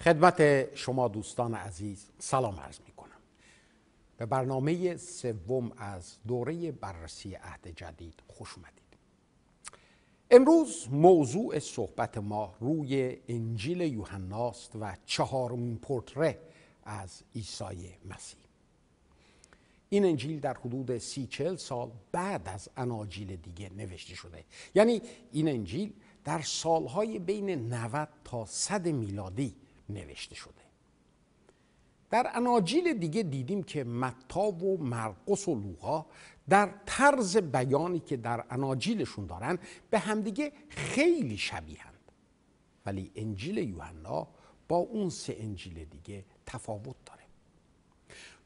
خدمت شما دوستان عزیز سلام عرض می کنم به برنامه سوم از دوره بررسی عهد جدید خوش اومدید. امروز موضوع صحبت ما روی انجیل یوحناست و چهارمین پورتره از عیسی مسیح. این انجیل در حدود سی چل سال بعد از اناجیل دیگه نوشته شده. یعنی این انجیل در سالهای بین 90 تا 100 میلادی نوشته شده. در اناجیل دیگه دیدیم که متا و مرقس و لوقا در طرز بیانی که در اناجیلشون دارن به همدیگه خیلی شبیهند ولی انجیل یوحنا با اون سه انجیل دیگه تفاوت داره.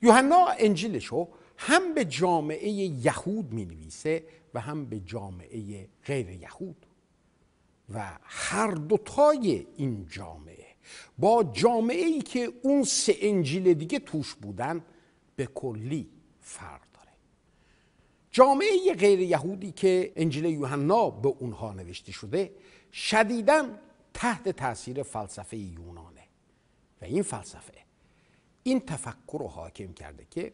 یوحنا انجیلشو هم به جامعه یهود می نویسه و هم به جامعه غیر یهود. و هر دوتای این جامعه با جامعه ای که اون سه انجیل دیگه توش بودن به کلی فرق داره. جامعه غیر یهودی که انجیل یوحنا به اونها نوشته شده شدیدا تحت تاثیر فلسفه یونانه. و این فلسفه این تفکر رو حاکم کرده که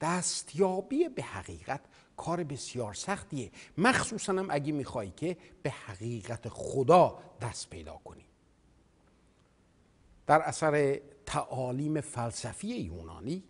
دستیابی به حقیقت کار بسیار سختیه. مخصوصا هم اگه می‌خوای که به حقیقت خدا دست پیدا کنی. در اثر تعالیم فلسفی یونانی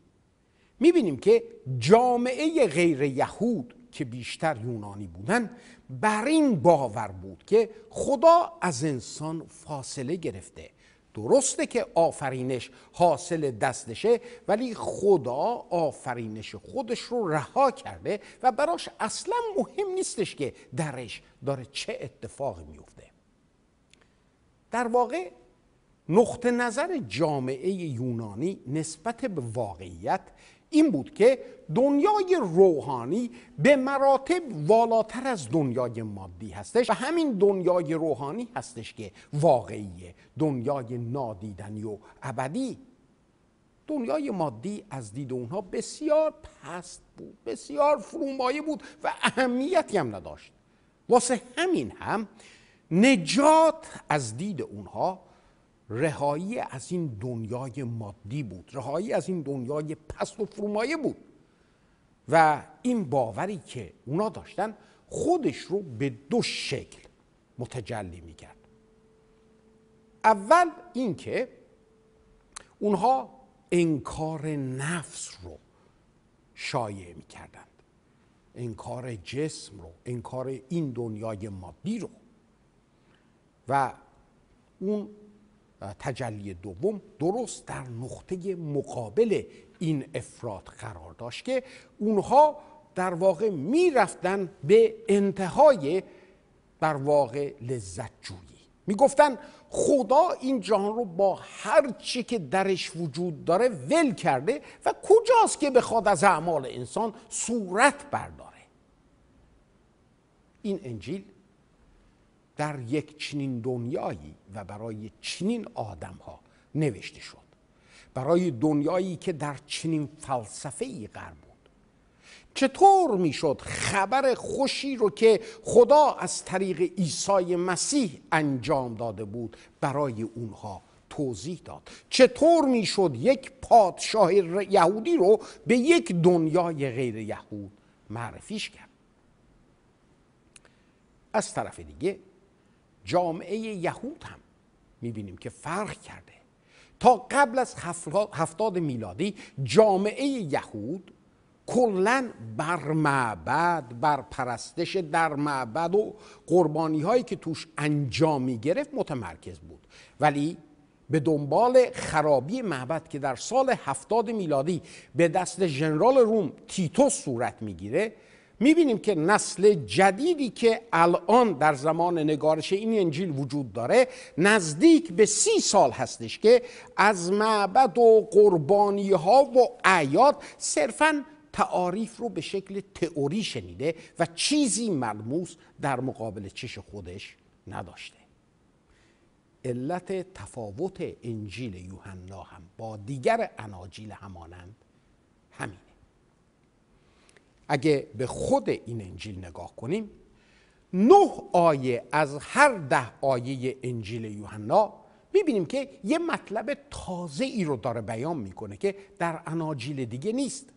می‌بینیم که جامعه غیر یهود که بیشتر یونانی بودن بر این باور بود که خدا از انسان فاصله گرفته. درسته که آفرینش حاصل دستشه ولی خدا آفرینش خودش رو رها کرده و براش اصلا مهم نیستش که درش داره چه اتفاقی میفته در واقع نقطه نظر جامعه یونانی نسبت به واقعیت این بود که دنیای روحانی به مراتب والاتر از دنیای مادی هستش و همین دنیای روحانی هستش که واقعیه دنیای نادیدنی و ابدی. دنیای مادی از دید اونها بسیار پست بود بسیار فرومایه بود و اهمیتی هم نداشت. واسه همین هم نجات از دید اونها رهایی از این دنیای مادی بود رهایی از این دنیای پست و فرومایه بود و این باوری که اونا داشتن خودش رو به دو شکل متجلی می‌کرد. اول اینکه اونها انکار نفس رو شایع می‌کردند. انکار جسم رو انکار این دنیای مادی رو. و اون تجلی دوم درست در نقطه مقابل این افراد قرار داشت که اونها در واقع می‌رفتن به انتهای در واقع لذت جویی می‌گفتن خدا این جهان رو با هر چی که درش وجود داره ول کرده و کجاست که بخواد از اعمال انسان صورت برداره. این انجیل در یک چنین دنیایی و برای چنین آدم ها نوشته شد. برای دنیایی که در چنین فلسفه ای غرب بود. چطور می‌شد خبر خوشی رو که خدا از طریق عیسی مسیح انجام داده بود برای اونها توضیح داد؟ چطور می‌شد یک پادشاه یهودی رو به یک دنیای غیر یهود معرفیش کرد؟ از طرف دیگه جامعه یهود هم می‌بینیم که فرق کرده. تا قبل از هفتاد میلادی جامعه یهود کلا بر معبد بر پرستش در معبد و قربانی هایی که توش انجام می گرفت متمرکز بود. ولی به دنبال خرابی معبد که در سال هفتاد میلادی به دست ژنرال روم تیتوس صورت می‌گیره می‌بینیم که نسل جدیدی که الان در زمان نگارش این انجیل وجود داره نزدیک به سی سال هستش که از معبد و قربانی ها و اعیاد صرفا تعاریف رو به شکل تئوری شنیده و چیزی ملموس در مقابل چش خودش نداشته. علت تفاوت انجیل یوحنا هم با دیگر اناجیل همانند همین. اگه به خود این انجیل نگاه کنیم نه آیه از هر ده آیه انجیل یوحنا می‌بینیم که یه مطلب تازه ای رو داره بیان می‌کنه که در اناجیل دیگه نیست.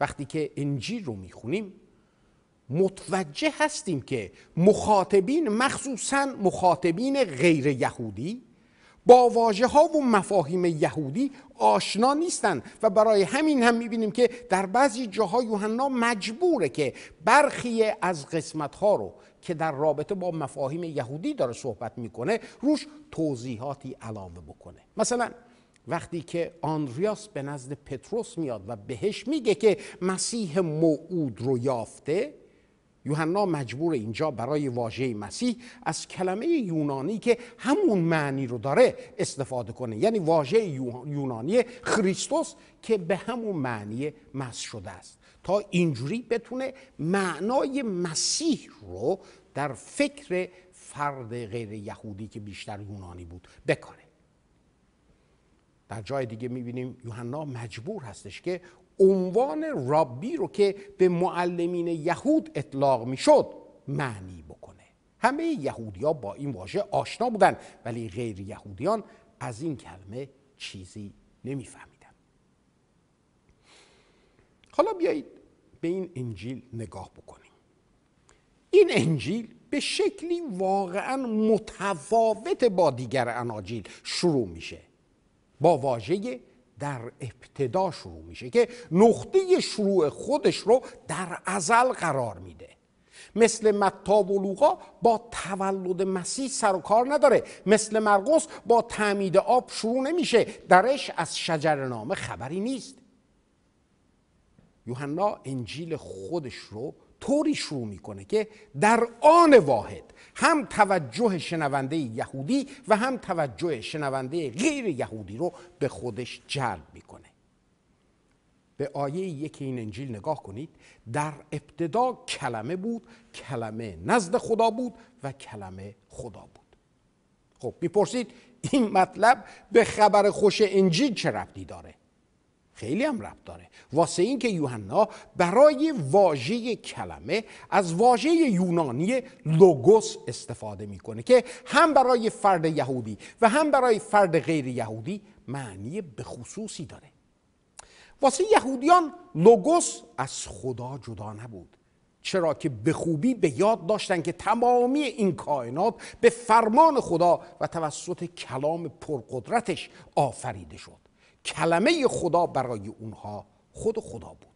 وقتی که انجیل رو می‌خونیم متوجه هستیم که مخاطبین مخصوصا مخاطبین غیر یهودی با واجه ها و مفاهیم یهودی آشنا نیستند و برای همین هم می‌بینیم که در بعضی جاها یوحنا مجبوره که برخی از قسمت ها رو که در رابطه با مفاهیم یهودی داره صحبت می‌کنه روش توضیحاتی علاوه بکنه. مثلا وقتی که آندریاس به نزد پتروس میاد و بهش میگه که مسیح موعود رو یافته یوحنا مجبور اینجا برای واژه مسیح از کلمه یونانی که همون معنی رو داره استفاده کنه. یعنی واژه یونانی خریستوس که به همون معنی مس شده است. تا اینجوری بتونه معنای مسیح رو در فکر فرد غیر یهودی که بیشتر یونانی بود بکنه. در جای دیگه می‌بینیم یوحنا مجبور هستش که عنوان رابی رو که به معلمین یهود اطلاق می‌شد معنی بکنه. همه یهودیا با این واژه آشنا بودن ولی غیر یهودیان از این کلمه چیزی نمیفهمیدن. حالا بیایید به این انجیل نگاه بکنیم. این انجیل به شکلی واقعا متفاوت با دیگر اناجیل شروع میشه. با واژه در ابتدا شروع میشه که نقطه شروع خودش رو در ازل قرار میده. مثل متا و لوقا با تولد مسیح سر و کار نداره. مثل مرقس با تعمید آب شروع نمیشه. درش از شجر نامه خبری نیست. یوحنا انجیل خودش رو طوری شروع می‌کنه که در آن واحد هم توجه شنونده یهودی و هم توجه شنونده غیر یهودی رو به خودش جلب می‌کنه. به آیه یکی این انجیل نگاه کنید. در ابتدا کلمه بود کلمه نزد خدا بود و کلمه خدا بود. خب می‌پرسید این مطلب به خبر خوش انجیل چه ربطی داره؟ خیلی هم ربط داره. واسه این که یوحنا برای واژه کلمه از واژه یونانی لوگوس استفاده می‌کنه که هم برای فرد یهودی و هم برای فرد غیر یهودی معنی به خصوصی داره. واسه یهودیان لوگوس از خدا جدا نبود. چرا که به خوبی به یاد داشتن که تمامی این کائنات به فرمان خدا و توسط کلام پرقدرتش آفریده شد. کلمه خدا برای اونها خود خدا بود.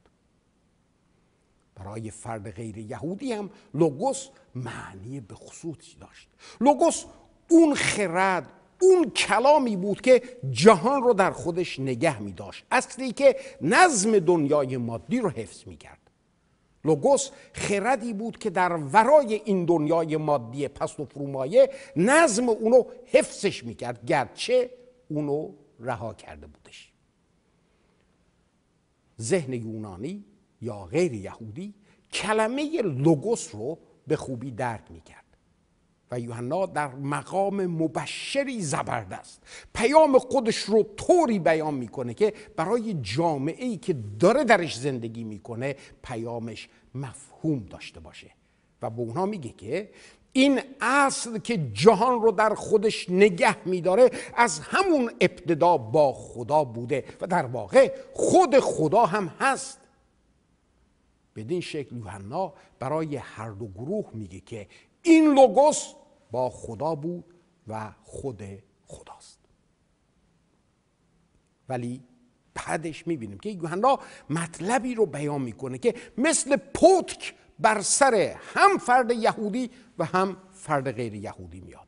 برای فرد غیر یهودی هم لوگوس معنی به خصوصی داشت. لوگوس اون خرد اون کلامی بود که جهان رو در خودش نگه می داشت. اصلی که نظم دنیای مادی رو حفظ می کرد. لوگوس خردی بود که در ورای این دنیای مادی پست و فرومایه نظم اونو حفظش می کرد. گرچه اونو رها کرده بودش. ذهن یونانی یا غیر یهودی کلمه لوگوس رو به خوبی درک می‌کرد و یوحنا در مقام مبشری زبردست. پیام خودش رو طوری بیان می‌کنه که برای جامعه ای که داره درش زندگی می‌کنه پیامش مفهوم داشته باشه. و به اونها میگه که این اصل که جهان رو در خودش نگه میداره از همون ابتدا با خدا بوده و در واقع خود خدا هم هست. بدین شکل یوحنا برای هر دو گروه میگه که این لوگوس با خدا بود و خود خداست. ولی بعدش می‌بینیم که یوحنا مطلبی رو بیان می‌کنه که مثل پتک بر سر هم فرد یهودی و هم فرد غیر یهودی میاد.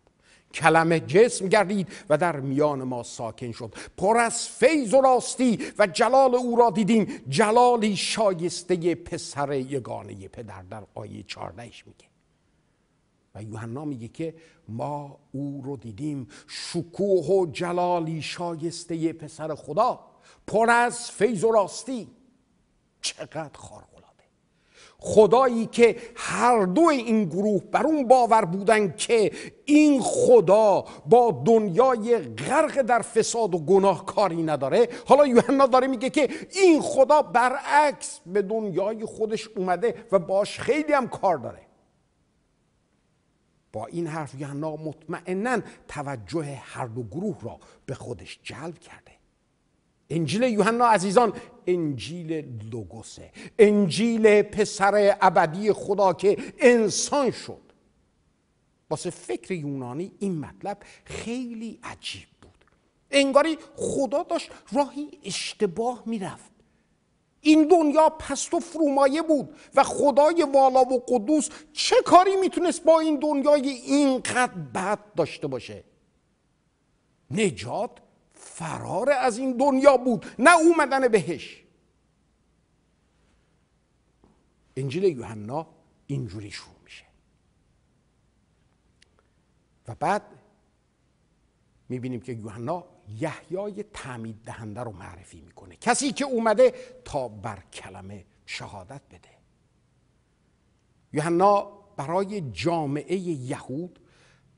کلمه جسم گردید و در میان ما ساکن شد. پر از فیض و راستی و جلال او را دیدیم. جلالی شایسته پسر یگانه پدر در آیه چاردهش میگه. و یوحنا میگه که ما او رو دیدیم. شکوه و جلالی شایسته پسر خدا. پر از فیض و راستی. چقدر خار خدایی که هر دو این گروه بر اون باور بودن که این خدا با دنیای غرق در فساد و گناه کاری نداره. حالا یوحنا داره میگه که این خدا برعکس به دنیای خودش اومده و باش خیلی هم کار داره. با این حرف یوحنا مطمئنا توجه هر دو گروه را به خودش جلب کرده. انجیل یوحنا عزیزان انجیل لوگوسه انجیل پسر ابدی خدا که انسان شد. واسه فکر یونانی این مطلب خیلی عجیب بود. انگاری خدا داشت راهی اشتباه می‌رفت. این دنیا پست و فرومایه بود و خدای والا و قدوس چه کاری می‌تونست با این دنیای اینقدر بد داشته باشه؟ نجات فرار از این دنیا بود نه اومدن بهش. انجیل یوحنا اینجوری شروع میشه. و بعد می‌بینیم که یوحنا یحیای تعمید دهنده رو معرفی می‌کنه. کسی که اومده تا بر کلمه شهادت بده. یوحنا برای جامعه یهود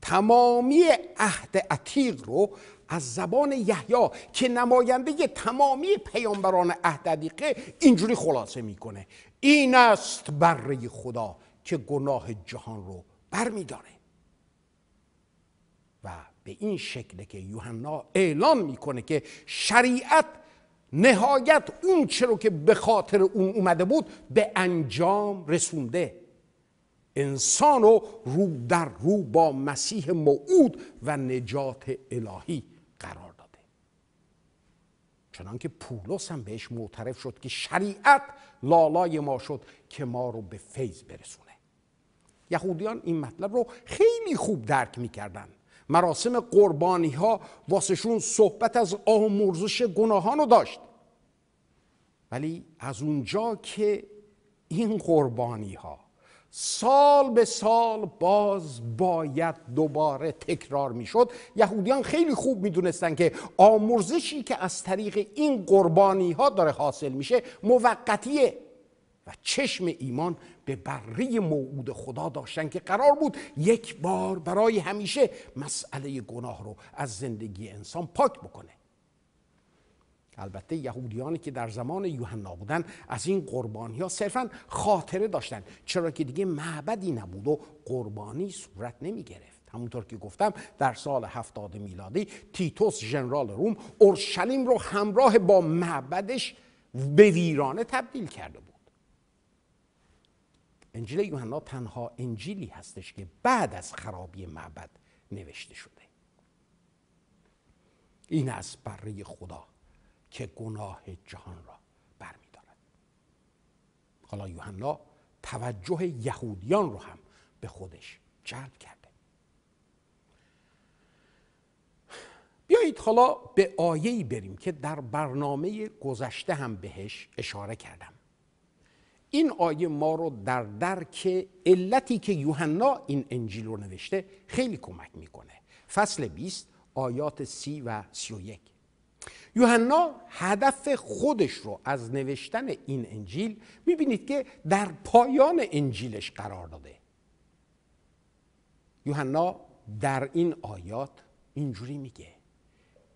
تمامی عهد عتیق رو از زبان یحیی که نماینده تمامی پیامبران عهد عتیقه اینجوری خلاصه می‌کنه. این است بره خدا که گناه جهان رو برمیداره. و به این شکل که یوحنا اعلان می‌کنه که شریعت نهایت اون چرا که به خاطر اون اومده بود به انجام رسونده. انسان رو رو در رو با مسیح موعود و نجات الهی قرار داده. چنانکه پولس هم بهش معترف شد که شریعت لالای ما شد که ما رو به فیض برسونه. یهودیان این مطلب رو خیلی خوب درک می‌کردن. مراسم قربانی ها واسهشون صحبت از آمرزش گناهان رو داشت. ولی از اونجا که این قربانی ها سال به سال باز باید دوباره تکرار می‌شد. یهودیان خیلی خوب می‌دونستن که آمرزشی که از طریق این قربانی ها داره حاصل میشه موقتیه و چشم ایمان به بری موعود خدا داشتن که قرار بود یک بار برای همیشه مسئله گناه رو از زندگی انسان پاک بکنه. البته یهودیانی که در زمان یوحنا بودن از این قربانی ها صرفا خاطره داشتن چرا که دیگه معبدی نبود و قربانی صورت نمی گرفت همونطور که گفتم در سال هفتاد میلادی تیتوس ژنرال روم اورشلیم رو همراه با معبدش به ویرانه تبدیل کرده بود. انجیل یوحنا تنها انجیلی هستش که بعد از خرابی معبد نوشته شده. این از بره خدا. که گناه جهان را برمیدارد. حالا یوحنا توجه یهودیان رو هم به خودش جلب کرده. بیایید حالا به آیه‌ای بریم که در برنامه گذشته هم بهش اشاره کردم. این آیه ما رو در درک علتی که یوحنا این انجیل رو نوشته خیلی کمک می‌کنه. فصل 20 آیات سی و سی و یک. یوحنا هدف خودش رو از نوشتن این انجیل می‌بینید که در پایان انجیلش قرار داده. یوحنا در این آیات اینجوری میگه.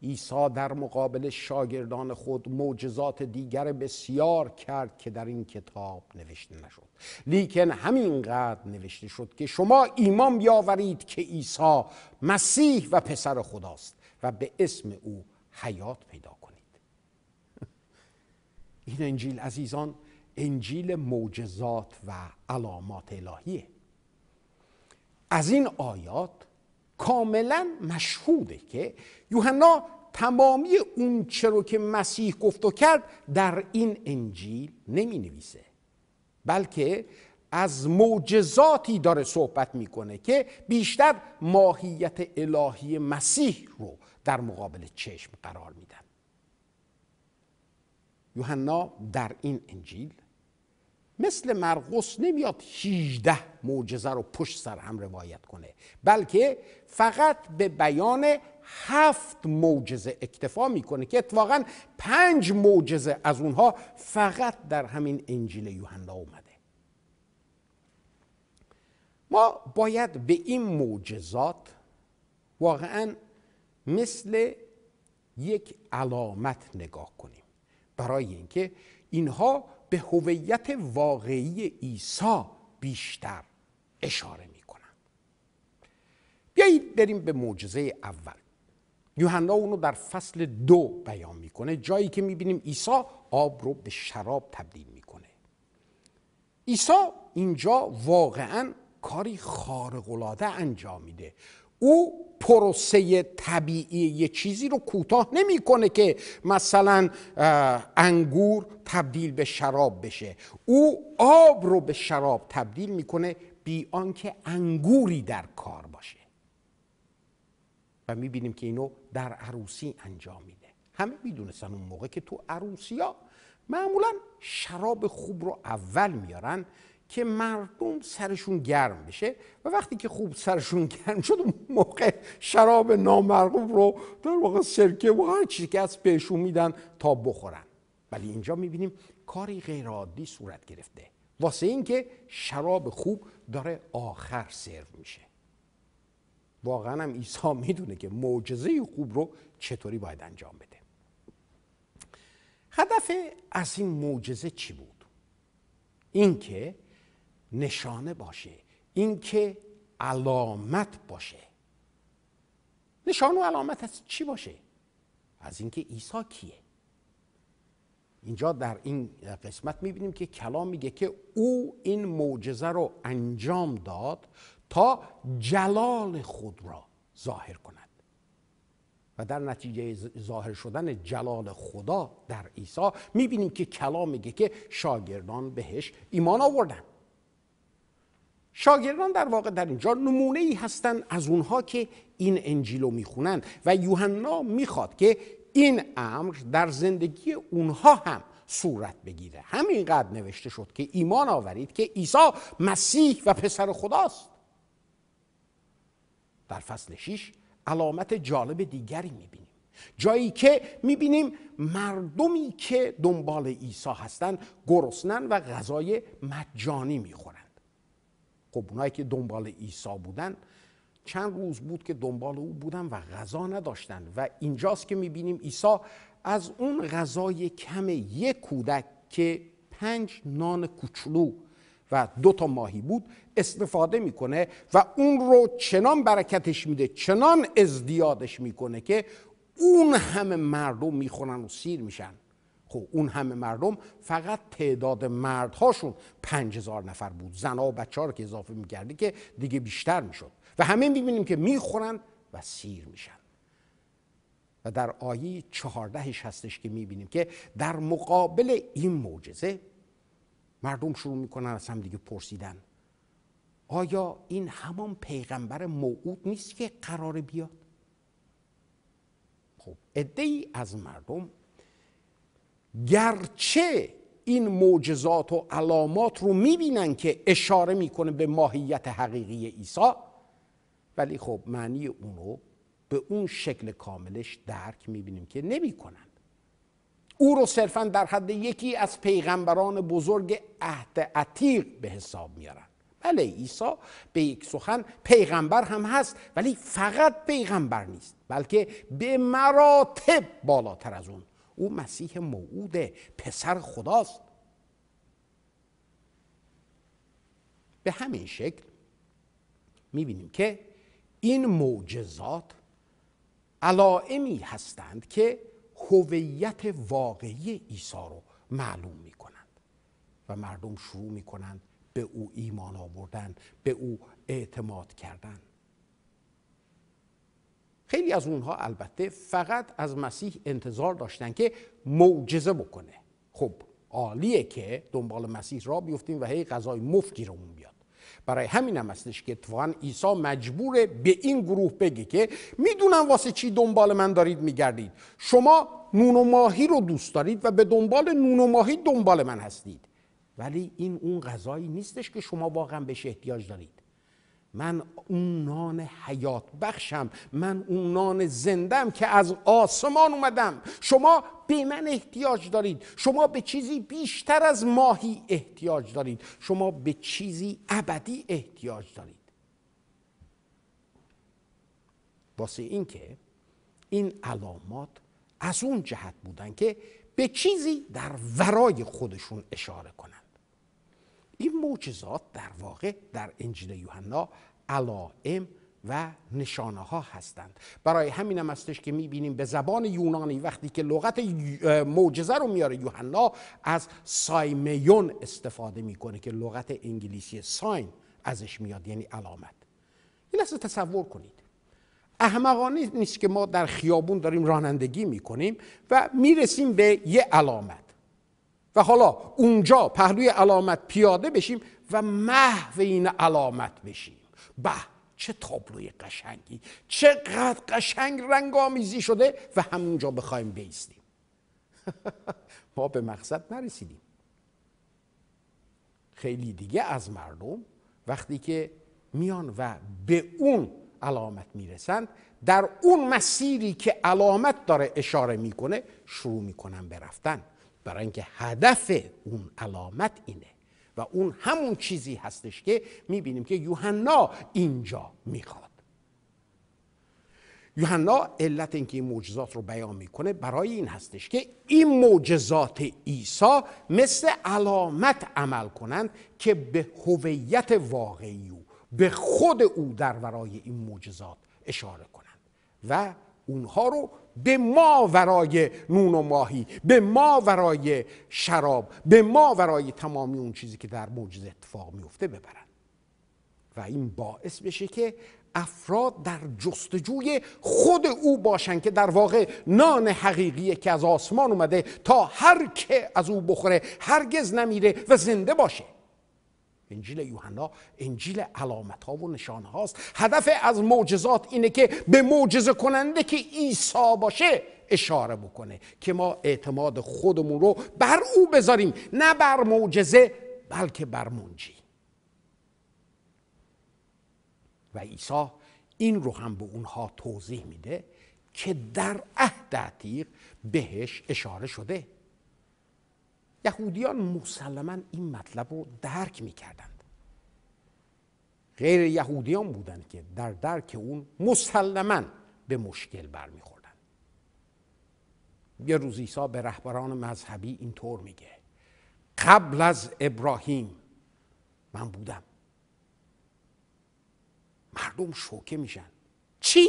عیسی در مقابل شاگردان خود معجزات دیگر بسیار کرد که در این کتاب نوشته نشد. لیکن همینقدر نوشته شد که شما ایمان بیاورید که عیسی مسیح و پسر خداست و به اسم او حیات پیدا کنید. این انجیل عزیزان انجیل معجزات و علامات الهیه. از این آیات کاملا مشهوده که یوحنا تمامی اون چرا که مسیح گفت و کرد در این انجیل نمی نویسه بلکه از معجزاتی داره صحبت می‌کنه که بیشتر ماهیت الهی مسیح رو در مقابل چشم قرار میدن. یوحنا در این انجیل مثل مرقس نمیاد 18 معجزه رو پشت سر هم روایت کنه بلکه فقط به بیان هفت معجزه اکتفا می‌کنه که اتفاقا پنج معجزه از اونها فقط در همین انجیل یوحنا اومده. ما باید به این معجزات واقعا مثل یک علامت نگاه کنیم. برای اینکه اینها به هویت واقعی عیسی بیشتر اشاره می کنند بیایید بریم به معجزه اول. یوحنا اونو در فصل دو بیان می‌کنه. جایی که می‌بینیم عیسی آب رو به شراب تبدیل می‌کنه. عیسی اینجا واقعا کاری خارق‌العاده انجام میده. او پروسه طبیعی یه چیزی رو کوتاه نمی‌کنه که مثلا انگور تبدیل به شراب بشه. او آب رو به شراب تبدیل می‌کنه بی آنکه انگوری در کار باشه. و می‌بینیم که اینو در عروسی انجام میده. همه می‌دونستن اون موقع که تو عروسی ها معمولا شراب خوب رو اول میارن که مردم سرشون گرم بشه و وقتی که خوب سرشون گرم شد اون موقع شراب نامرغوب رو در واقع سرکه و هر چیزی که از بهشون میدن تا بخورن. ولی اینجا می‌بینیم کاری غیر عادی صورت گرفته. واسه اینکه شراب خوب داره آخر سرو میشه. واقعا هم عیسی می‌دونه که معجزه خوب رو چطوری باید انجام بده. هدف از این معجزه چی بود؟ اینکه نشانه باشه. اینکه علامت باشه. نشان و علامت از چی باشه؟ از اینکه عیسی کیه. اینجا در این قسمت می‌بینیم که کلام میگه که او این معجزه رو انجام داد تا جلال خود را ظاهر کند. و در نتیجه ظاهر شدن جلال خدا در عیسی می‌بینیم که کلام میگه که شاگردان بهش ایمان آوردن. شاگردان در واقع در اینجا نمونه ای هستند از اونها که این انجیل رو می‌خونن و یوحنا می‌خواد که این امر در زندگی اونها هم صورت بگیره. همینقدر نوشته شد که ایمان آورید که عیسی مسیح و پسر خداست. در فصل 6 علامت جالب دیگری می‌بینیم. جایی که می‌بینیم مردمی که دنبال عیسی هستند گرسنن و غذای مجانی می‌خورند خب اونایی که دنبال عیسی بودن چند روز بود که دنبال او بودن و غذا نداشتن. و اینجاست که می‌بینیم عیسی از اون غذای کم یک کودک که پنج نان کوچولو و دو تا ماهی بود استفاده می‌کنه و اون رو چنان برکتش میده چنان ازدیادش می‌کنه که اون همه مردم می‌خورن و سیر میشن. خب اون همه مردم فقط تعداد مردهاشون پنج هزار نفر بود. زنها و بچه ها رو که اضافه می‌کردی که دیگه بیشتر می‌شد. و همه می‌بینیم که می‌خورن و سیر میشن. و در آیه چهاردهش هستش که می‌بینیم که در مقابل این معجزه مردم شروع می‌کنن از هم دیگه پرسیدن. آیا این همان پیغمبر موعود نیست که قرار بیاد؟ خب ای از مردم گرچه این معجزات و علامات رو می‌بینن که اشاره می‌کنه به ماهیت حقیقی عیسی ولی خب معنی اونو به اون شکل کاملش درک می‌بینیم که نمی‌کنن. او رو صرفا در حد یکی از پیغمبران بزرگ عهد عتیق به حساب میارن بله عیسی به یک سخن پیغمبر هم هست ولی فقط پیغمبر نیست بلکه به مراتب بالاتر از اون او مسیح موعود پسر خداست. به همین شکل می‌بینیم که این معجزات علائمی هستند که هویت واقعی عیسی رو معلوم می کنند و مردم شروع می کنند به او ایمان آوردن به او اعتماد کردن. خیلی از اونها البته فقط از مسیح انتظار داشتن که معجزه بکنه. خب عالیه که دنبال مسیح را بیفتیم و هی غذای مفت گیرمون بیاد. برای همین هم هستش که اتفاقا عیسی مجبوره به این گروه بگه که می‌دونم واسه چی دنبال من دارید میگردید. شما نون و ماهی رو دوست دارید و به دنبال نون و ماهی دنبال من هستید. ولی این اون غذایی نیستش که شما واقعا بهش احتیاج دارید. من اون نان حیات بخشم من اون نان زندم که از آسمان اومدم. شما به من احتیاج دارید. شما به چیزی بیشتر از ماهی احتیاج دارید. شما به چیزی ابدی احتیاج دارید. واسه اینکه این علامات از اون جهت بودن که به چیزی در ورای خودشون اشاره کنند این معجزات در واقع در انجیل یوحنا علائم و نشانه ها هستند. برای همین هم هستش که می‌بینیم به زبان یونانی وقتی که لغت معجزه رو میاره یوحنا از سایمیون استفاده می‌کنه که لغت انگلیسی ساین ازش میاد یعنی علامت. این لحظه تصور کنید. احمقانه نیست که ما در خیابون داریم رانندگی می‌کنیم و می‌رسیم به یه علامت. و حالا اونجا پهلوی علامت پیاده بشیم و محو این علامت بشیم. به چه تابلوی قشنگی چقدر قشنگ رنگ آمیزی شده و همونجا بخوایم بیستیم. ما به مقصد نرسیدیم. خیلی دیگه از مردم وقتی که میان و به اون علامت می‌رسند در اون مسیری که علامت داره اشاره می‌کنه شروع می‌کنن برفتن برای اینکه هدف اون علامت اینه. و اون همون چیزی هستش که می‌بینیم که یوحنا اینجا می‌خواد. یوحنا علت اینکه این معجزات رو بیان می‌کنه برای این هستش که این معجزات عیسی مثل علامت عمل کنند که به هویت واقعی او به خود او در ورای این معجزات اشاره کنند. و اونها رو به ما ورای نون و ماهی به ما ورای شراب به ما ورای تمامی اون چیزی که در معجزه اتفاق میفته ببرن. و این باعث بشه که افراد در جستجوی خود او باشن که در واقع نان حقیقیه که از آسمان اومده تا هر که از او بخوره هرگز نمیره و زنده باشه. انجیل یوحنا انجیل علامت ها و نشان هاست هدف از معجزات اینه که به معجزه کننده که عیسی باشه اشاره بکنه که ما اعتماد خودمون رو بر او بذاریم نه بر معجزه بلکه بر منجی. و عیسی این رو هم به اونها توضیح میده که در عهد عتیق بهش اشاره شده. یهودیان مسلما این مطلب رو درک می‌کردند. غیر یهودیان بودند که در درک اون مسلما به مشکل برمیخوردن یه روز عیسی به رهبران مذهبی اینطور میگه قبل از ابراهیم من بودم. مردم شوکه میشن. چی؟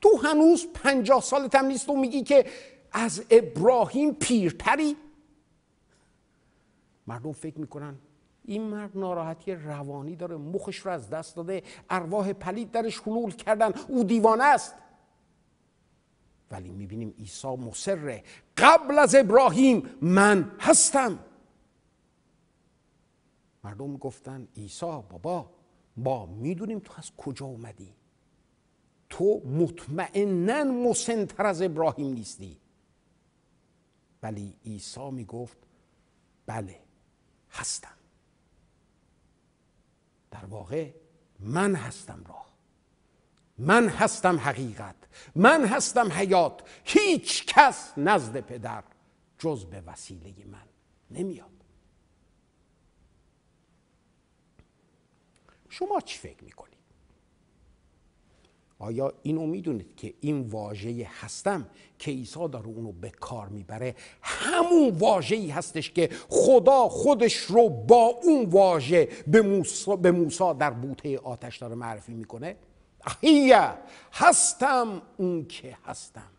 تو هنوز پنجاه سالت هم نیست و میگی که از ابراهیم پیرتری مردم فکر می‌کنن این مرد ناراحتی روانی داره مخش رو از دست داده ارواح پلید درش حلول کردن او دیوانه است. ولی می‌بینیم عیسی مصره قبل از ابراهیم من هستم. مردم گفتن عیسی بابا ما می‌دونیم تو از کجا اومدی. تو مطمئنا مسنتر از ابراهیم نیستی. ولی عیسی می‌گفت بله هستم. در واقع من هستم راه. من هستم حقیقت. من هستم حیات. هیچ کس نزد پدر جز به وسیله من نمیاد. شما چی فکر می‌کنید؟ آیا اینو می‌دونید که این واژه هستم که عیسی داره اونو به کار می‌بره؟ همون واژه‌ای هستش که خدا خودش رو با اون واژه به موسی, به موسی در بوته آتش داره معرفی می‌کنه؟ احیه هستم اون که هستم.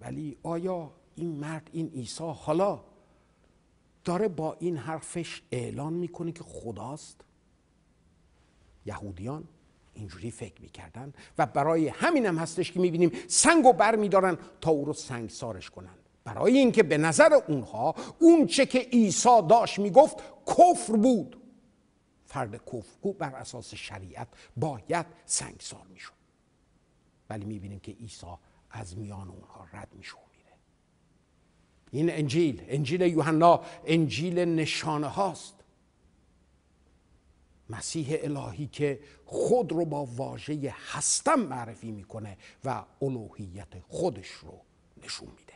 ولی آیا این مرد این عیسی حالا داره با این حرفش اعلان می‌کنه که خداست؟ یهودیان اینجوری فکر می‌کردن و برای همین هم هستش که می‌بینیم سنگ و بر میدارن تا او رو سنگ سارش کنن. برای اینکه به نظر اونها اون چه که عیسی داشت می‌گفت کفر بود. فرد کفرگو بر اساس شریعت باید سنگسار می‌شد. ولی می‌بینیم که عیسی از میان اونها رد میره. این انجیل انجیل یوحنا انجیل نشانه هاست. مسیح الهی که خود رو با واژه هستم معرفی می‌کنه و الوهیت خودش رو نشون میده.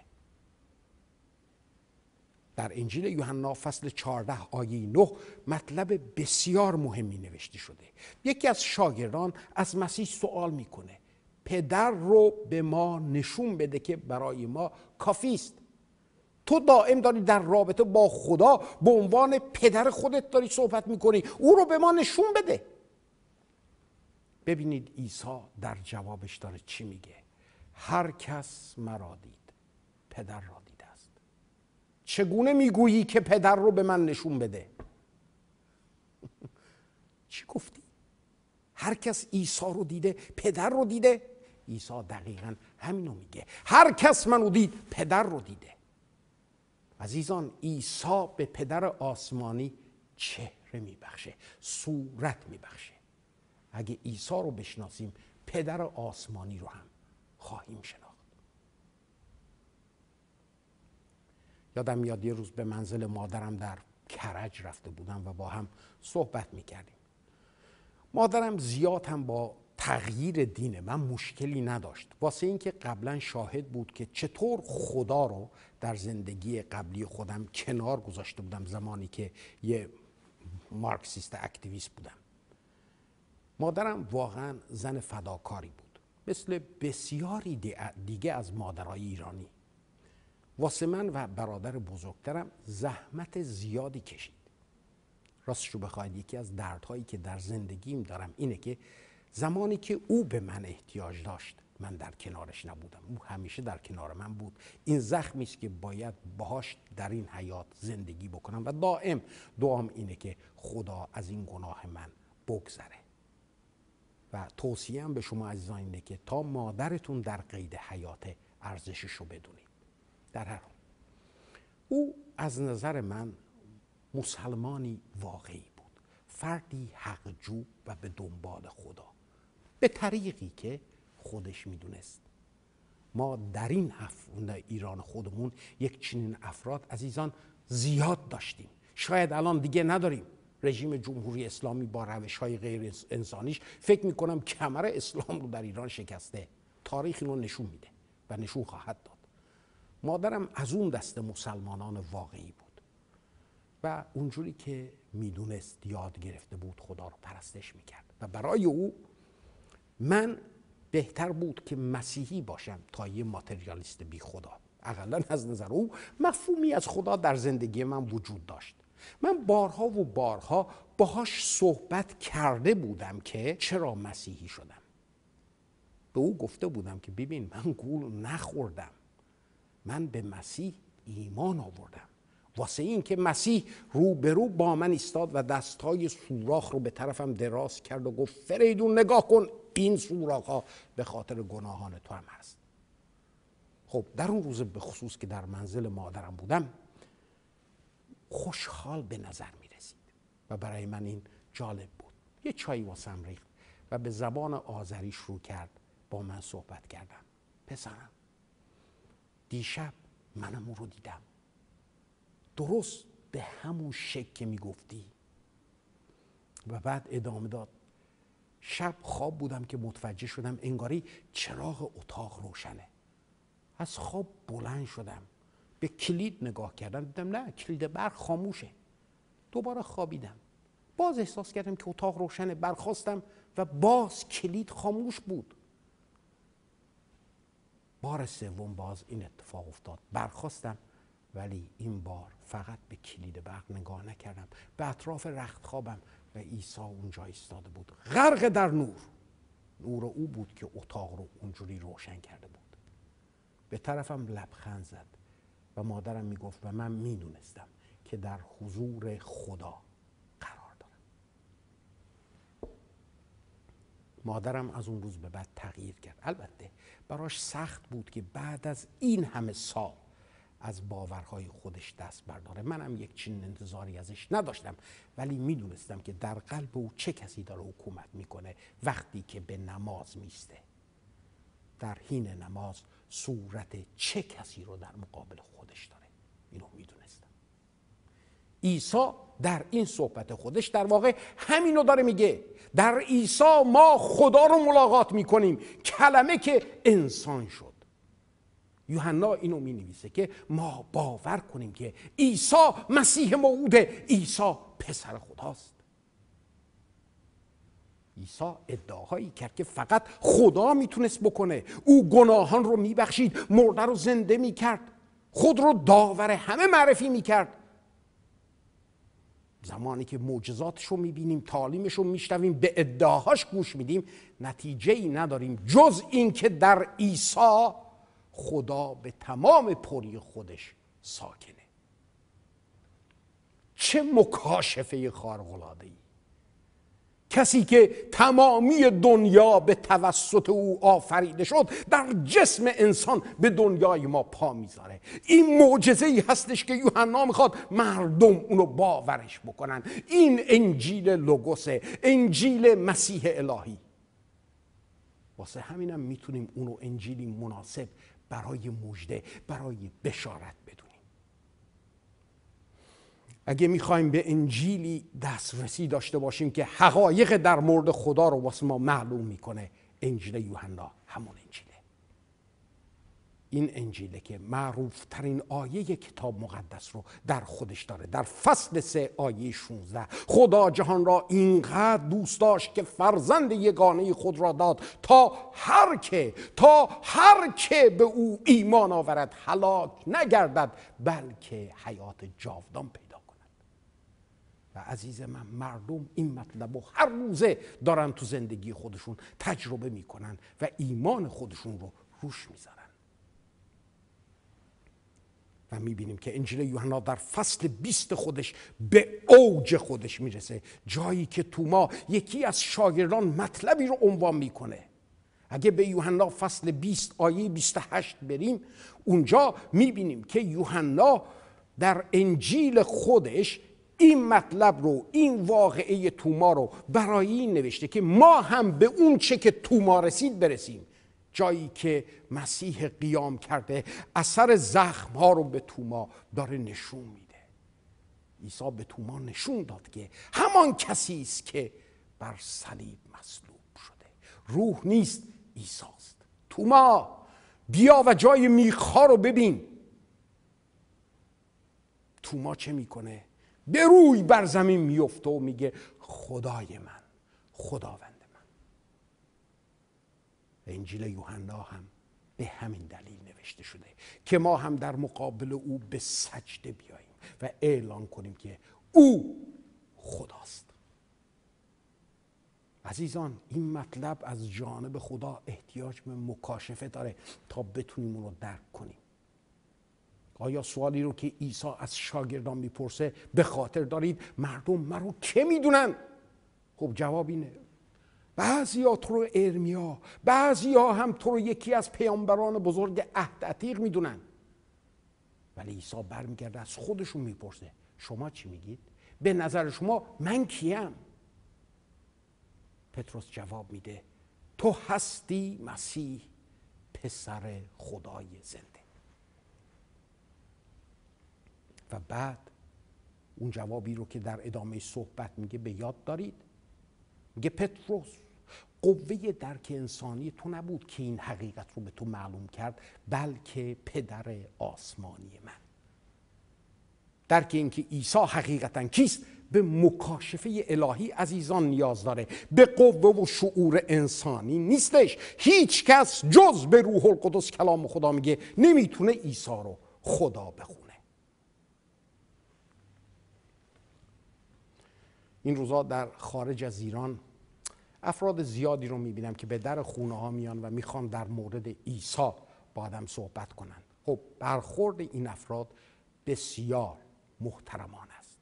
در انجیل یوحنا فصل 14 آیه 9 مطلب بسیار مهمی نوشته شده. یکی از شاگردان از مسیح سوال می‌کنه. پدر رو به ما نشون بده که برای ما کافی است. تو دائم داری در رابطه با خدا به عنوان پدر خودت داری صحبت می‌کنی. او رو به ما نشون بده. ببینید عیسی در جوابش داره چی میگه. هر کس مرا دید پدر را دیده است. چگونه می‌گویی که پدر رو به من نشون بده؟ چی گفتی؟ هر کس عیسی رو دیده پدر رو دیده. عیسی دقیقا همینو میگه. هر کس منو دید پدر رو دیده. عزیزان عیسی به پدر آسمانی چهره میبخشه صورت میبخشه. اگه عیسی رو بشناسیم پدر آسمانی رو هم خواهیم شناخت. یادم میاد یه روز به منزل مادرم در کرج رفته بودم و با هم صحبت می‌کردیم. مادرم زیاد هم با تغییر دین من مشکلی نداشت. واسه اینکه قبلا شاهد بود که چطور خدا رو در زندگی قبلی خودم کنار گذاشته بودم زمانی که یه مارکسیست اکتیویست بودم. مادرم واقعا زن فداکاری بود. مثل بسیاری دیگه از مادرای ایرانی. واسه من و برادر بزرگترم زحمت زیادی کشید. راستش رو بخواید یکی از دردهایی که در زندگیم دارم اینه که زمانی که او به من احتیاج داشت من در کنارش نبودم. او همیشه در کنار من بود. این زخمی است که باید باهاش در این حیات زندگی بکنم و دائم دعام اینه که خدا از این گناه من بگذره. و توصیم به شما عزیزان اینه که تا مادرتون در قید حیات ارزشش رو بدونید. در هر حال او از نظر من مسلمانی واقعی بود. فردی حقجو و به دنبال خدا. به طریقی که خودش می‌دونست. ما در این ایران خودمون یک چنین افراد عزیزان زیاد داشتیم. شاید الان دیگه نداریم. رژیم جمهوری اسلامی با روش های غیر انسانیش فکر می‌کنم کمر اسلام رو در ایران شکسته. تاریخ رو نشون میده و نشون خواهد داد. مادرم از اون دست مسلمانان واقعی بود و اونجوری که می‌دونست یاد گرفته بود خدا رو پرستش می‌کرد و برای او من بهتر بود که مسیحی باشم تا یه ماتریالیست بی خدا. اقلا از نظر او مفهومی از خدا در زندگی من وجود داشت. من بارها و بارها باهاش صحبت کرده بودم که چرا مسیحی شدم. به او گفته بودم که ببین من گول نخوردم. من به مسیح ایمان آوردم. واسه این که مسیح رو به رو با من ایستاد و دستای سوراخ رو به طرفم دراز کرد و گفت فریدون نگاه کن این سوراخ ها به خاطر گناهان تو هم هست. خب در اون روز به خصوص که در منزل مادرم بودم خوشحال به نظر می رسید و برای من این جالب بود. یه چایی واسم ریخت و به زبان آذری شروع کرد با من صحبت کردم پسرم دیشب منم او رو دیدم. درست به همون شک که می‌گفتی. و بعد ادامه داد. شب خواب بودم که متوجه شدم انگاری چراغ اتاق روشنه. از خواب بلند شدم. به کلید نگاه کردم. دیدم نه کلید برق خاموشه. دوباره خوابیدم. باز احساس کردم که اتاق روشنه. برخواستم و باز کلید خاموش بود. بار سوم باز این اتفاق افتاد. برخواستم ولی این بار فقط به کلید برق نگاه نکردم. به اطراف رخت خوابم و عیسی اونجا ایستاده بود. غرق در نور. نور او بود که اتاق رو اونجوری روشن کرده بود. به طرفم لبخند زد و مادرم می‌گفت و من می‌دونستم که در حضور خدا قرار دارم. مادرم از اون روز به بعد تغییر کرد. البته براش سخت بود که بعد از این همه سال از باورهای خودش دست برداره. منم یک چنین انتظاری ازش نداشتم ولی می‌دونستم که در قلب او چه کسی داره حکومت می‌کنه وقتی که به نماز میسته در حین نماز صورت چه کسی رو در مقابل خودش داره؟ اینو می‌دونستم. عیسی در این صحبت خودش در واقع همینو داره میگه. در عیسی ما خدا رو ملاقات می‌کنیم. کلمه که انسان شد. یوحنا اینو می نویسه که ما باور کنیم که عیسی مسیح موعوده عیسی پسر خداست. عیسی ادعاهایی کرد که فقط خدا می‌تونست بکنه. او گناهان رو میبخشید مرده رو زنده می‌کرد. خود رو داور همه معرفی می‌کرد. زمانی که معجزاتش رو می‌بینیم تعالیمش رو میشنویم به ادعاهاش گوش میدیم نتیجه ای نداریم جز اینکه در عیسی خدا به تمام پری خودش ساکنه. چه مکاشفه خارق ای کسی که تمامی دنیا به توسط او آفریده شد در جسم انسان به دنیای ما پا می‌ذاره. این معجزه ای هستش که یوحنا می‌خواد مردم اونو باورش بکنن. این انجیل لوگوسه انجیل مسیح الهی. واسه همینم می‌تونیم اونو انجیلی مناسب برای مژده برای بشارت بدونیم. اگه می‌خوایم به انجیلی دسترسی داشته باشیم که حقایق در مورد خدا رو واسه ما معلوم می‌کنه انجیل یوحنا همون انجیله. این انجیله که معروف ترین آیه کتاب مقدس رو در خودش داره. در فصل سه آیه 16 خدا جهان را اینقدر دوست داشت که فرزند یگانه خود را داد تا هر که تا هر که به او ایمان آورد هلاک نگردد بلکه حیات جاودان پیدا و عزیز من مردم این مطلب رو هر روزه دارن تو زندگی خودشون تجربه می‌کنن و ایمان خودشون رو روش می‌ذارن. و می‌بینیم که انجیل یوحنا در فصل بیست خودش به اوج خودش می‌رسه. جایی که توما یکی از شاگردان مطلبی رو عنوان می‌کنه. اگه به یوحنا فصل 20 آیه 28 بریم اونجا می‌بینیم که یوحنا در انجیل خودش این مطلب رو این واقعه توما رو برای این نوشته که ما هم به اون چه که توما رسید برسیم. جایی که مسیح قیام کرده اثر زخم ها رو به توما داره نشون میده. عیسی به توما نشون داد که همان کسی است که بر صلیب مصلوب شده. روح نیست عیساست توما بیا و جای میخها رو ببین. توما چه می‌کنه؟ به روی بر زمین میفته و میگه خدای من خداوند. انجیل یوحنا هم به همین دلیل نوشته شده که ما هم در مقابل او به سجده بیاییم و اعلان کنیم که او خداست. عزیزان این مطلب از جانب خدا احتیاج به مکاشفه داره تا بتونیم اون رو درک کنیم. آیا سوالی رو که عیسی از شاگردان می‌پرسه به خاطر دارید؟ مردم مرو که می‌دونن؟ خب جواب اینه. بعضی ها تو رو ارمیا بعضی ها هم تو رو یکی از پیامبران بزرگ عهد عتیق می‌دونن. ولی عیسی برمیگرده از خودشون می‌پرسه شما چی میگید؟ به نظر شما من کیم؟ پتروس جواب میده تو هستی مسیح پسر خدای زنده. و بعد اون جوابی رو که در ادامه صحبت میگه به یاد دارید. میگه پتروس قوه درک انسانی تو نبود که این حقیقت رو به تو معلوم کرد بلکه پدر آسمانی من. درک اینکه عیسی حقیقتا کیست به مکاشفه الهی عزیزان نیاز داره. به قوه و شعور انسانی نیستش. هیچ کس جز به روح القدس کلام خدا میگه نمی‌تونه عیسی رو خدا بخونه. این روزا در خارج از ایران افراد زیادی رو می‌بینم که به در خونه ها میان و می‌خوان در مورد عیسی با آدم صحبت کنند خب برخورد این افراد بسیار محترمان است.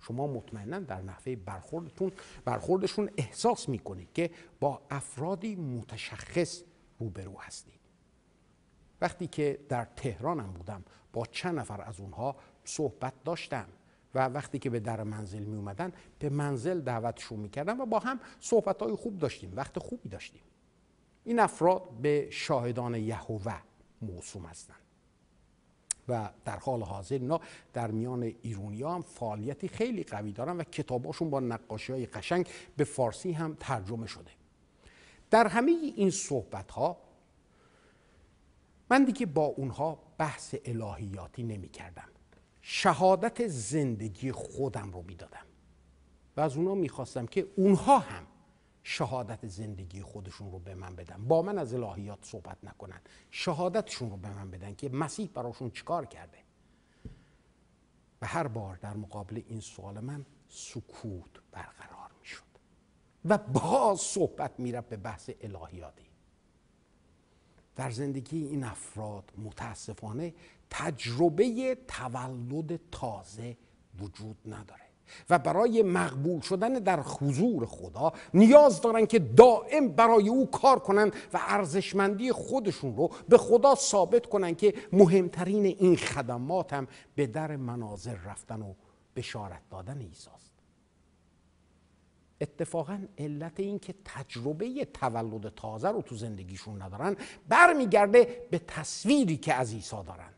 شما مطمئنا در نحوه برخوردتون برخوردشون احساس می‌کنید که با افرادی متشخص روبرو هستید. وقتی که در تهرانم بودم با چند نفر از اونها صحبت داشتم. و وقتی که به در منزل می اومدن به منزل دعوتشون می‌کردن و با هم صحبت های خوب داشتیم وقت خوبی داشتیم. این افراد به شاهدان یهوه موسوم هستند. و در حال حاضر اینا در میان ایرونی هم فعالیتی خیلی قوی دارن و کتاباشون با نقاشی های قشنگ به فارسی هم ترجمه شده. در همه این صحبت ها من دیگه با اونها بحث الهیاتی نمی کردم شهادت زندگی خودم رو می‌دادم. و از اونها می‌خواستم که اونها هم شهادت زندگی خودشون رو به من بدن. با من از الهیات صحبت نکنن. شهادتشون رو به من بدن که مسیح براشون چیکار کرده. و هر بار در مقابل این سوال من سکوت برقرار می شد و باز صحبت می‌رفت به بحث الهیاتی. در زندگی این افراد متاسفانه تجربه تولد تازه وجود نداره. و برای مقبول شدن در حضور خدا نیاز دارن که دائم برای او کار کنن و ارزشمندی خودشون رو به خدا ثابت کنن که مهمترین این خدمات هم به در مناظر رفتن و بشارت دادن ایساست اتفاقا علت این که تجربه تولد تازه رو تو زندگیشون ندارن برمیگرده به تصویری که از عیسی دارن.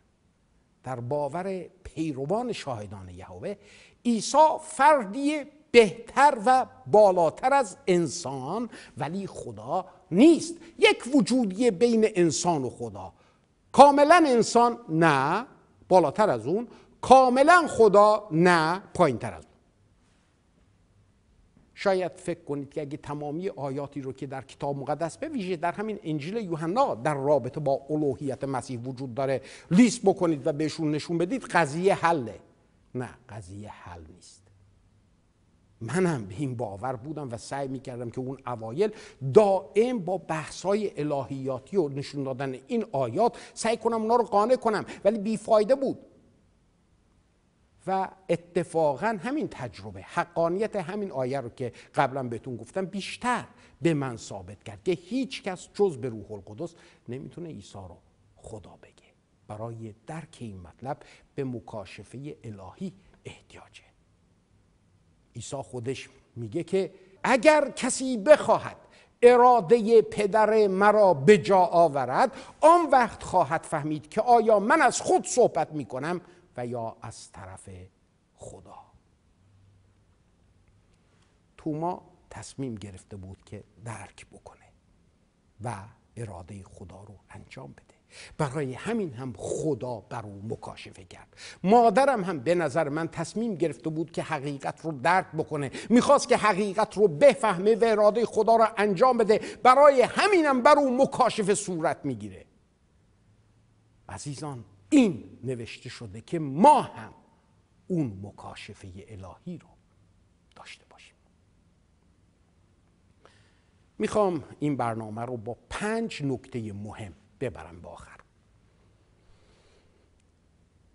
در باور پیروان شاهدان یهوه عیسی فردی بهتر و بالاتر از انسان ولی خدا نیست. یک وجودی بین انسان و خدا. کاملا انسان نه بالاتر از اون. کاملا خدا نه پایین تر از اون. شاید فکر کنید که اگه تمامی آیاتی رو که در کتاب مقدس به ویژه در همین انجیل یوحنا در رابطه با الوهیت مسیح وجود داره لیست بکنید و بهشون نشون بدید قضیه حله. نه قضیه حل نیست. منم به این باور بودم و سعی می‌کردم که اون اوایل دائم با بحثای الهیاتی و نشون دادن این آیات سعی کنم اونا رو قانع کنم. ولی بیفایده بود. و اتفاقا همین تجربه حقانیت همین آیه رو که قبلا بهتون گفتم بیشتر به من ثابت کرد که هیچ کس جز به روح القدس نمی‌تونه عیسی رو خدا بگه. برای درک این مطلب به مکاشفه الهی احتیاجه. عیسی خودش میگه که اگر کسی بخواهد اراده پدر مرا به جا آورد آن وقت خواهد فهمید که آیا من از خود صحبت می‌کنم؟ و یا از طرف خدا. توما تصمیم گرفته بود که درک بکنه و اراده خدا رو انجام بده. برای همین هم خدا بر او مکاشفه کرد. مادرم هم به نظر من تصمیم گرفته بود که حقیقت رو درک بکنه. می‌خواست که حقیقت رو بفهمه و اراده خدا رو انجام بده. برای همینم بر او مکاشفه صورت می‌گیره. عزیزان این نوشته شده که ما هم اون مکاشفه الهی رو داشته باشیم. می‌خوام این برنامه رو با پنج نکته مهم ببرم به آخر.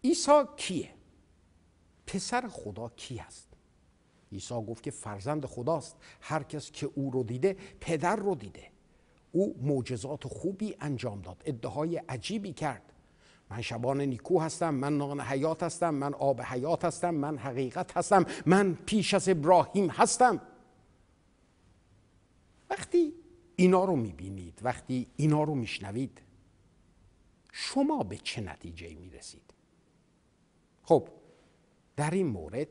عیسی کیه؟ پسر خدا کی است عیسی گفت که فرزند خداست. هر کس که او رو دیده پدر رو دیده. او معجزات خوبی انجام داد. ادعای عجیبی کرد. من شبان نیکو هستم من نان حیات هستم من آب حیات هستم من حقیقت هستم من پیش از ابراهیم هستم. وقتی اینا رو می‌بینید وقتی اینا رو میشنوید شما به چه نتیجه می رسید خب در این مورد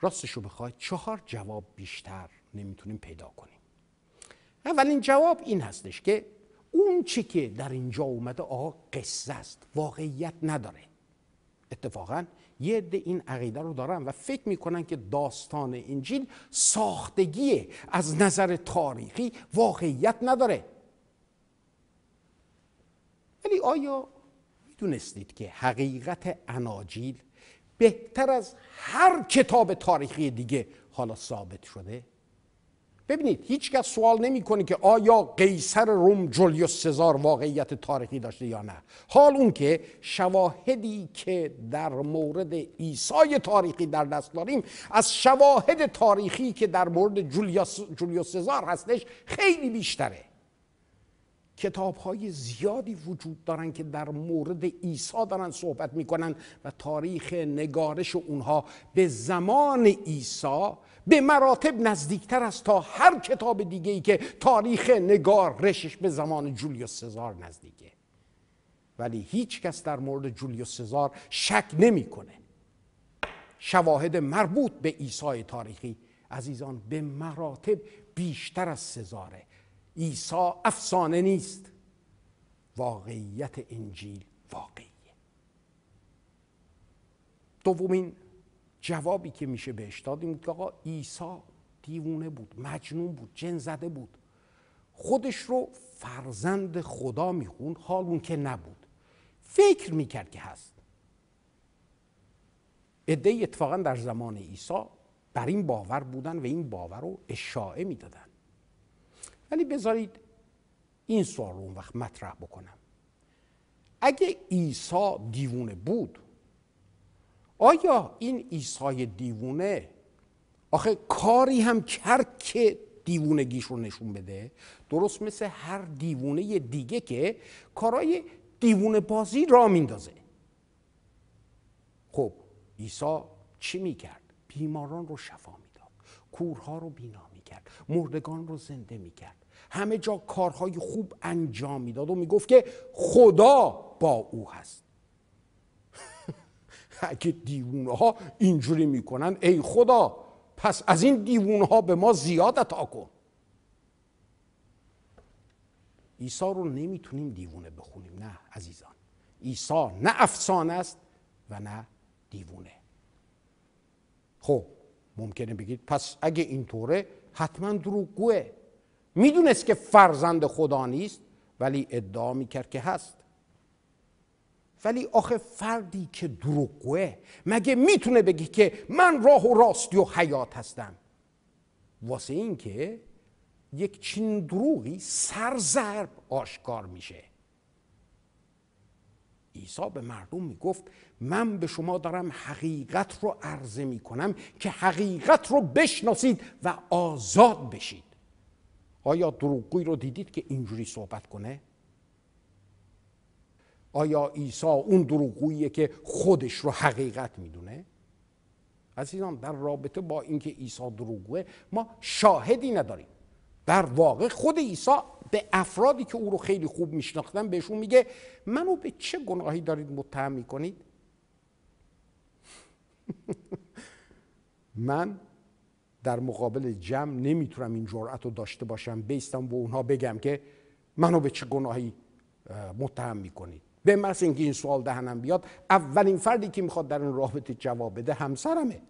راستش رو بخواید چهار جواب بیشتر نمی‌تونیم پیدا کنیم. اولین جواب این هستش که اون چی که در اینجا اومده آقا قصه است. واقعیت نداره. اتفاقا یه عده این عقیده رو دارن و فکر می‌کنن که داستان انجیل ساختگی از نظر تاریخی واقعیت نداره. ولی آیا می‌دونستید که حقیقت اناجیل بهتر از هر کتاب تاریخی دیگه حالا ثابت شده؟ ببینید هیچ کس سوال نمی‌کنه که آیا قیصر روم جولیوس سزار واقعیت تاریخی داشته یا نه. حال اون که شواهدی که در مورد عیسی تاریخی در دست داریم از شواهد تاریخی که در مورد جولیوس, جولیوس سزار هستش خیلی بیشتره. کتاب های زیادی وجود دارن که در مورد عیسی دارن صحبت می‌کنن و تاریخ نگارش اونها به زمان عیسی به مراتب نزدیکتر است تا هر کتاب دیگه ای که تاریخ نگارشش به زمان جولیوس سزار نزدیکه. ولی هیچ کس در مورد جولیوس سزار شک نمی‌کنه. شواهد مربوط به عیسی تاریخی عزیزان به مراتب بیشتر از سزاره. عیسی افسانه نیست. واقعیت انجیل واقعیه. دومین جوابی که میشه بهش داد این که آقا عیسی دیوونه بود مجنون بود جن زده بود. خودش رو فرزند خدا می‌خوند حال اون که نبود. فکر می‌کرد که هست. عده اتفاقا در زمان عیسی بر این باور بودن و این باور رو اشاعه می‌دادن. ولی بذارید این سوال رو اون وقت مطرح بکنم. اگه عیسی دیوونه بود آیا این عیسی دیوونه؟ آخه کاری هم کرد که دیوونگیش رو نشون بده. درست مثل هر دیوونه دیگه که کارای دیوونه بازی را میندازه. خب عیسی چی می‌کرد؟ بیماران رو شفا می‌داد. کورها رو بینا می‌کرد. مردگان رو زنده می‌کرد. همه جا کارهای خوب انجام می‌داد و می‌گفت که خدا با او هست. اگه دیوونه ها اینجوری می‌کنن ای خدا پس از این دیوونه ها به ما زیاد عطا کن. عیسی رو نمی‌تونیم دیوونه بخونیم نه عزیزان. عیسی نه افسانه است و نه دیوونه. خب ممکنه بگید پس اگه اینطوره حتما دروغگوه. می‌دونست که فرزند خدا نیست ولی ادعا می‌کرد که هست. ولی آخه فردی که دروغگوه. مگه می‌تونه بگی که من راه و راستی و حیات هستم؟ واسه این که یک چین دروغی سرزرب آشکار میشه. عیسی به مردم می‌گفت من به شما دارم حقیقت رو عرضه می‌کنم که حقیقت رو بشناسید و آزاد بشید. آیا دروغگوی رو دیدید که اینجوری صحبت کنه؟ آیا عیسی اون دروغگوییه که خودش رو حقیقت می‌دونه؟ عزیزان در رابطه با اینکه عیسی دروغگوه ما شاهدی نداریم. در واقع خود عیسی به افرادی که او رو خیلی خوب میشناختن بهشون میگه منو به چه گناهی دارید متهم می‌کنید؟ من در مقابل جمع نمی‌تونم این جرأت رو داشته باشم بیستم و اونها بگم که منو به چه گناهی متهم می‌کنید. به محض اینکه این سوال دهنم بیاد اولین فردی که می‌خواد در این رابطه جواب بده همسرمه.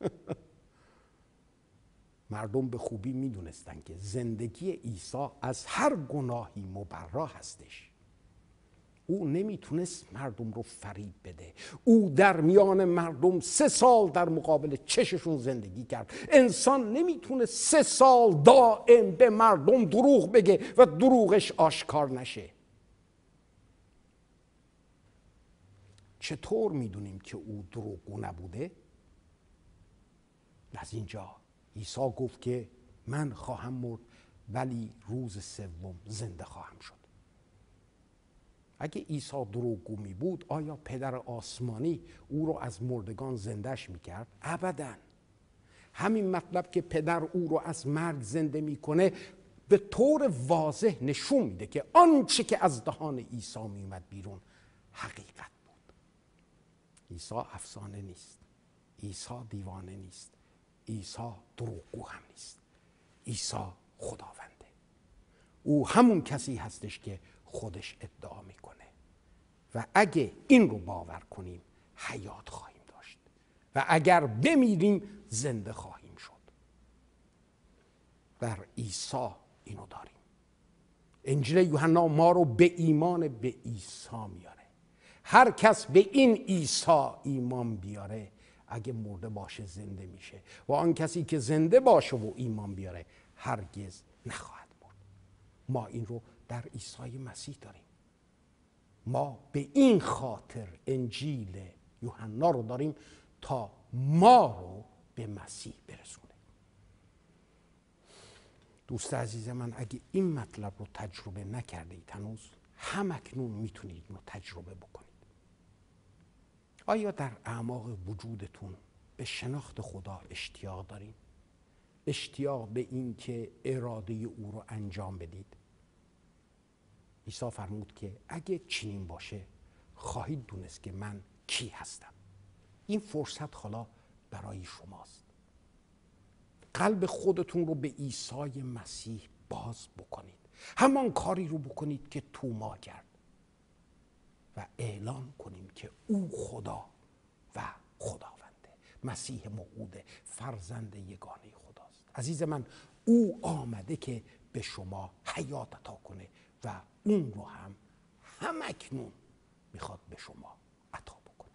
مردم به خوبی می‌دونستن که زندگی عیسی از هر گناهی مبرا هستش. او نمی‌تونست مردم رو فریب بده. او در میان مردم سه سال در مقابل چششون زندگی کرد. انسان نمی‌تونه سه سال دائم به مردم دروغ بگه و دروغش آشکار نشه. چطور می‌دونیم که او دروغگو نبوده؟ از اینجا عیسی گفت که من خواهم مرد ولی روز سوم زنده خواهم شد. اگه عیسی دروغگو می بود آیا پدر آسمانی او رو از مردگان زندهش می‌کرد؟ ابدا. همین مطلب که پدر او رو از مرگ زنده می‌کنه به طور واضح نشون میده که آنچه که از دهان عیسی میومد بیرون حقیقت. عیسی افسانه نیست. عیسی دیوانه نیست. عیسی دروغگو هم نیست. عیسی خداونده. او همون کسی هستش که خودش ادعا می‌کنه. و اگه این رو باور کنیم حیات خواهیم داشت. و اگر بمیریم زنده خواهیم شد. در عیسی اینو داریم. انجیل یوحنا ما رو به ایمان به عیسی میاره هر کس به این عیسی ایمان بیاره اگه مرده باشه زنده میشه. و آن کسی که زنده باشه و ایمان بیاره هرگز نخواهد مرد. ما این رو در عیسی مسیح داریم. ما به این خاطر انجیل یوحنا رو داریم تا ما رو به مسیح برسونه. دوست عزیز من اگه این مطلب رو تجربه نکرده هنوز هم اکنون می‌تونید اینو تجربه بکنید. آیا در اعماق وجودتون به شناخت خدا اشتیاق دارین؟ اشتیاق به این که اراده او رو انجام بدید. عیسی فرمود که اگه چنین باشه خواهید دونست که من کی هستم. این فرصت حالا برای شماست. قلب خودتون رو به عیسی مسیح باز بکنید. همان کاری رو بکنید که توما کرد و اعلان کنیم که او خدا و خداونده. مسیح موعود فرزند یگانه خداست. عزیز من او آمده که به شما حیات عطا کنه و اون رو هم همکنون می‌خواد به شما عطا بکنه.